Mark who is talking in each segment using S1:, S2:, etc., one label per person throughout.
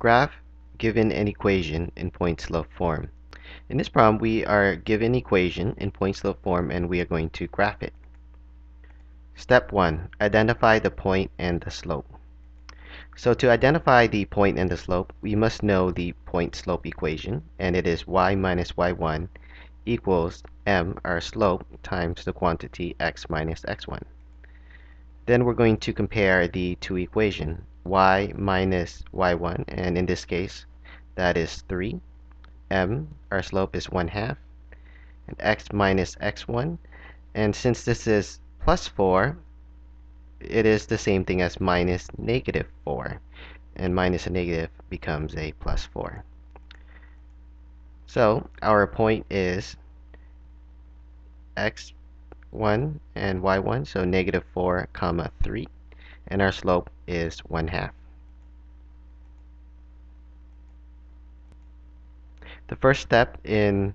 S1: Graph given an equation in point slope form. In this problem, we are given equation in point slope form and we are going to graph it. Step 1. Identify the point and the slope. So to identify the point and the slope, we must know the point slope equation, and it is y minus y1 equals m, our slope, times the quantity x minus x1. Then we're going to compare the two equations, y minus y1, and in this case, that is 3. m, our slope is 1 half, and x minus x1. And since this is plus 4, it is the same thing as minus negative 4. And minus a negative becomes a plus 4. So our point is x1 and y1, so negative 4 comma 3. And our slope is 1 half. The first step in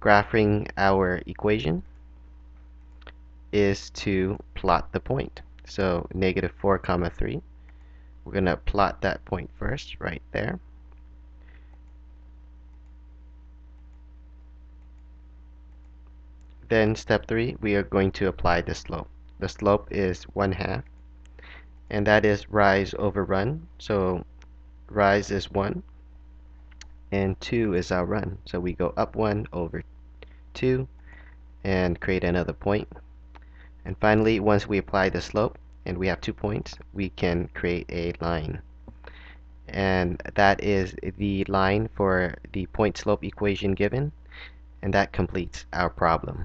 S1: graphing our equation is to plot the point. So negative 4 comma 3. We're going to plot that point first, right there. Then step 3, we are going to apply the slope. The slope is 1 half, and that is rise over run. So rise is 1, and 2 is our run. So we go up 1 over 2 and create another point. And finally, once we apply the slope and we have two points, we can create a line. And that is the line for the point slope equation given, and that completes our problem.